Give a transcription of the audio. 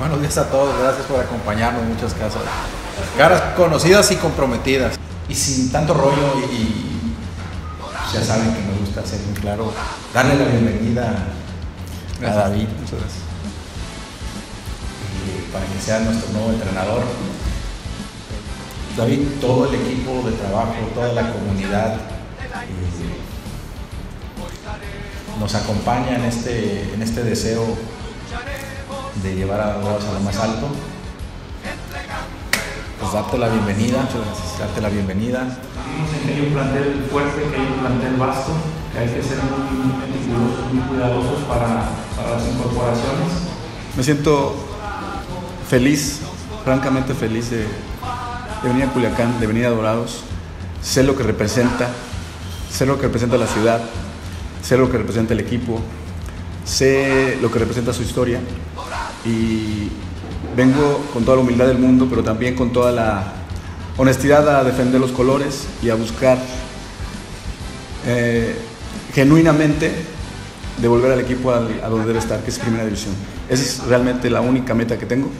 buenos días a todos, gracias por acompañarnos, muchas casas. Caras conocidas y comprometidas. Y sin tanto rollo y, ya saben que me gusta hacer muy claro, darle la bienvenida a David. Y para que sea nuestro nuevo entrenador. David, todo el equipo de trabajo, toda la comunidad eh, nos acompaña en este, en este deseo de llevar a Dorados a lo más alto. Pues darte la bienvenida, darte la bienvenida. que hay un plantel fuerte, que hay un plantel vasto, que hay que ser muy meticulosos, muy cuidadosos para, para las incorporaciones. Me siento feliz, francamente feliz de, de venir a Culiacán, de venir a Dorados. Sé lo que representa, sé lo que representa la ciudad, sé lo que representa el equipo, sé lo que representa su historia y vengo con toda la humildad del mundo, pero también con toda la honestidad a defender los colores y a buscar eh, genuinamente devolver al equipo a donde debe estar, que es Primera División. Esa es realmente la única meta que tengo.